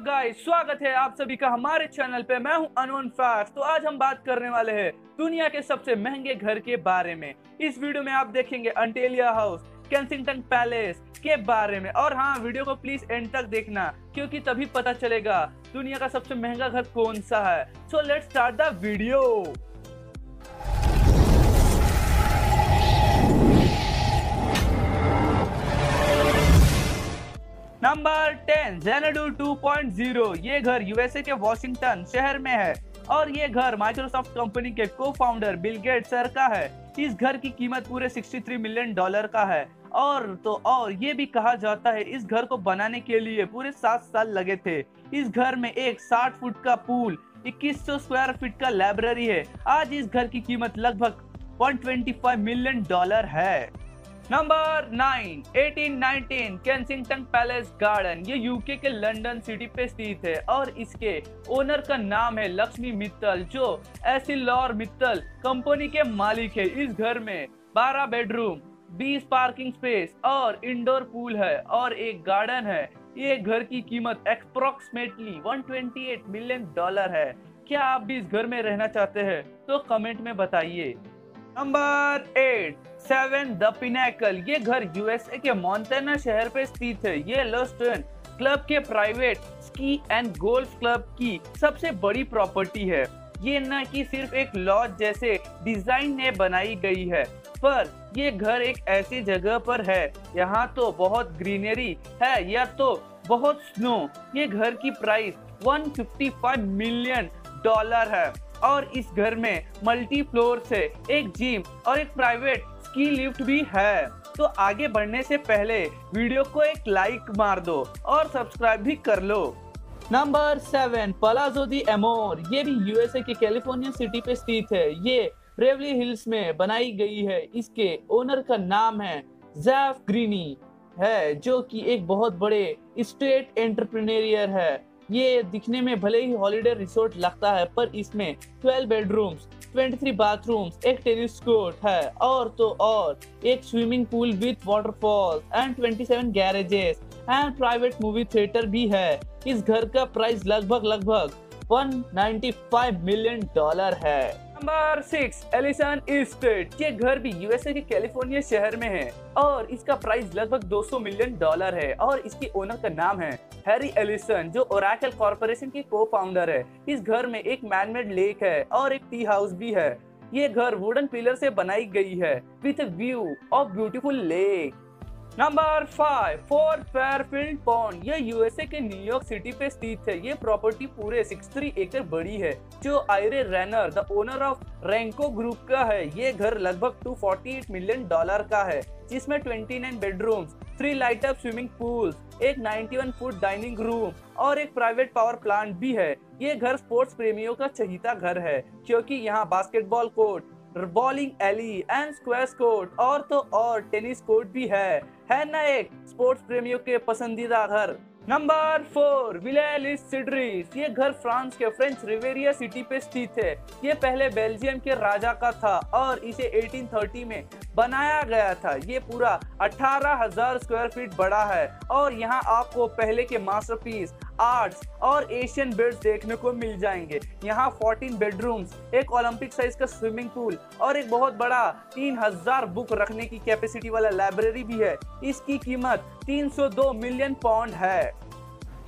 Guys स्वागत है आप सभी का हमारे चैनल पे। मैं हूँ अनोन फैक्ट तो आज हम बात करने वाले हैं दुनिया के सबसे महँगे घर के बारे में। इस वीडियो में आप देखेंगे अंटेलिया हाउस कैंसिंगटन पैलेस के बारे में। और हाँ वीडियो को प्लीज़ एंड तक देखना, क्योंकि तभी पता चलेगा दुनिया का सबसे महँगा घर कौन सा है। So let start the video ten जेनेडू 2.0 ये घर यूएसए के वॉशिंगटन शहर में है और ये घर माइक्रोसॉफ्ट कंपनी के को फाउंडर बिल गेट सर का है। इस घर की कीमत पूरे 63 मिलियन डॉलर का है। और तो और ये भी कहा जाता है इस घर को बनाने के लिए पूरे सात साल लगे थे। इस घर में एक 60 फुट का पूल 2100 स्क्वायर फीट का लाइब्रेरी है। आज इस घर की कीमत लगभग 125 मिलियन डॉलर है। Number nine 1819 Kensington palace garden ये यूके के लंदन सिटी पे स्थित है और इसके ओनर का नाम है लक्ष्मी मित्तल, जो एसिलॉर मित्तल कंपनी के मालिक है। इस घर में 12 बेडरूम 20 पार्किंग स्पेस और इंडोर पूल है और एक गार्डन है। ये घर की कीमत अप्रोक्सीमेटली 128 मिलियन डॉलर है। क्या आप भी इस घर में रहना चाहते हैं तो कमेंट में बताइए। Number eight seven the Pinnacle ये घर यूएसए के मोन्टेना शहर पे स्थित है। ये लोस्टन क्लब के private ski and golf club की सबसे बड़ी प्रॉपर्टी है। ये न कि सिर्फ़ एक लॉज जैसे डिज़ाइन ने बनाई गई है, पर ये घर एक ऐसी जगह पर है। यहाँ तो बहुत ग्रीनरी है, या तो बहुत स्नो ये घर की प्राइस 155 मिलियन डॉलर है। और इस घर में मल्टी फ्लोर से एक जिम और एक प्राइवेट स्की लिफ्ट भी है। तो आगे बढ़ने से पहले वीडियो को एक लाइक मार दो और सब्सक्राइब भी कर लो। Number seven Palazzo di Amore ये भी यूएसए के कैलिफ़ोर्निया सिटी पे स्थित है। ये रेवली हिल्स में बनाई गई है। इसके ओनर का नाम है जैफ ग्रीनी है, जो कि एक बहुत बड़े स्टेट एंटरप्रेन्योरियर है। ये दिखने में भले ही हॉलीडे रिसोर्ट लगता है, पर इसमें 12 बेडरूम्स 23 बाथरूम्स, एक टेनिस कोर्ट है, और तो और। एक swimming pool with waterfall and 27 garages and private movie theatre भी है। इस घर का प्राइस लगभग लगभग 195 मिलियन डॉलर है। नंबर सिक्स एलिसन स्टेट ये घर भी यूएसए के कैलिफ़ोर्निया शहर में है, और इसका प्राइस लगभग 200 मिलियन डॉलर है, और इसके ओनर का नाम है हैरी एलिसन जो ओराकल कॉर्पोरेशन के को फाउंडर है, इस घर में एक मैनमेड लेक है और एक टी हाउस भी है। ये घर वुडन पिलर से बनाई गई है with view of beautiful lake number five fourth Fairfield pond ये यूएसए के न्यूयॉर्क सिटी पे स्थित है। ये प्रॉपर्टी पूरे 63 एकड़ बड़ी है, जो Ira Rennert the owner of Renco group का है। ये घर लगभग 248 मिलियन डॉलर का है, जिसमें 29 bedrooms three light up swimming pool एक 91 फुट डाइनिंग रूम और एक प्राइवेट पावर प्लांट भी है। ये घर स्पोर्ट्स प्रेमियों का चहीता घर है क्योंकि यहाँ basketball court bowling alley and square court और तो और टेनिस कोर्ट भी है। है न एक स्पोर्ट्स प्रेमियों के पसंदीदा घर? नंबर फोर विलेलिस ये घर फ्रांस के फ्रेंच रिवेरिया सिटी पे स्थित है। ये पहले बेल्जियम के राजा का था और इसे 1830 में बनाया गया था। ये पूरा 18,000 स्क्वायर फीट बड़ा है और यहाँ आपको पहले के मास्टरपीस आर्ट्स और एशियन बेड्स देखने को मिल जाएँगे। यहाँ 14 बेडरूम्स एक ओलंपिक साइज़ का स्विमिंग पूल और एक बहुत बड़ा 3000 बुक रखने की कैपेसिटी वाला लाइब्रेरी भी है। इसकी कीमत 302 मिलियन पाउंड है।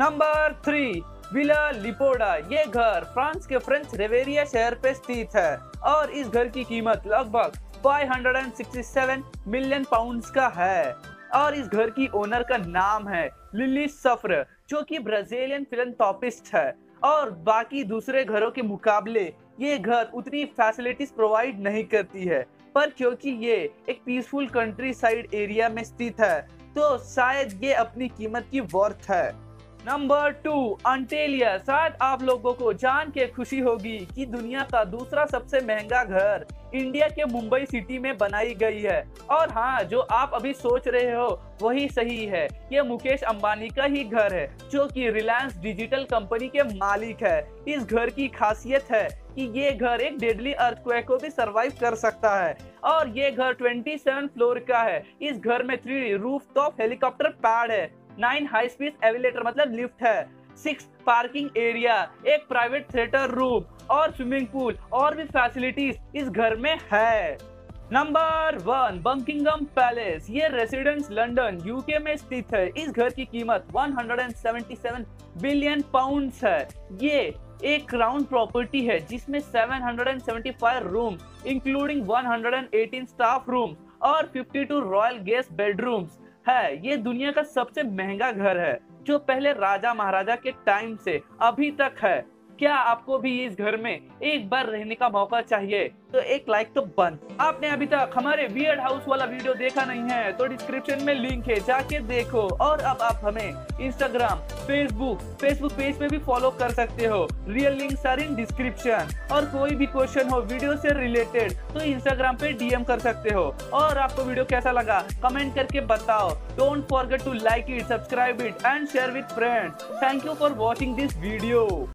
नंबर थ्री विला लिपोडा ये घर फ्रांस के फ्रेंच रेवेरिया शहर पे स्थित है और इस घर की कीमत लगभग 567 मिलियन पाउंड्स का है। और इस घर की ओनर का नाम है लिली सफ्र, जो कि ब्राजीलियन फिलंथोपिस्ट है। और बाकी दूसरे घरों के मुकाबले ये घर उतनी फैसिलिटीज़ प्रोवाइड नहीं करती है। पर क्योंकि ये एक पीसफुल कंट्री साइड एरिया में स्थित है तो शायद ये अपनी कीमत की वर्थ है। नंबर टू अंटेलिया शायद आप लोगों को जान के खुशी होगी कि दुनिया का दूसरा सबसे महँगा घर इंडिया के मुंबई सिटी में बनाई गई है। और हाँ जो आप अभी सोच रहे हो, वही सही है। ये मुकेश अंबानी का ही घर है, जो कि रिलायंस डिजिटल कंपनी के मालिक है। इस घर की खासियत है कि ये घर एक डेडली अर्थक्वेक को भी सरवाइव कर सकता है। और ये घर 27 फ्लोर का है। इस घर में three roof top helicopter pad है। नाइन हाई स्पीड एविलेटर मतलब लिफ्ट है। सिक्स पार्किंग एरिया, एक प्राइवेट थिएटर रूम और स्विमिंग पूल और भी फैसिलिटीज़ इस घर में है। Number one, Buckingham palace. ये रेसिडेंस लंदन यूके में स्थित है। इस घर की कीमत 177 बिलियन पाउंड्स है। ये एक क्राउन प्रॉपर्टी है, जिसमें 775 रूम इंक्लूडिंग 118 स्टाफ रूम और 52 रॉयल गेस्ट बेडरूम्स है, ये दुनिया का सबसे महँगा घर है, जो पहले राजा महाराजा के टाइम से अभी तक है। क्या आपको भी इस घर में एक बार रहने का मौका चाहिए? तो एक लाइक तो बंद। आपने अभी तक हमारे वियर्ड हाउस वाला वीडियो देखा नहीं है तो डिस्क्रिप्शन में लिंक है, जाके देखो। और अब आप हमें इंस्टाग्राम फेसबुक फेसबुक पेज पे भी फॉलो कर सकते हो। Real link are in description और कोई भी क्वेश्चन हो वीडियो से रिलेटेड तो इंस्टाग्राम पे डीएम कर सकते हो। और आपको वीडियो कैसा लगा कमेंट करके बताओ। Don't forget to like it subscribe it and share with friends thank you for watching this video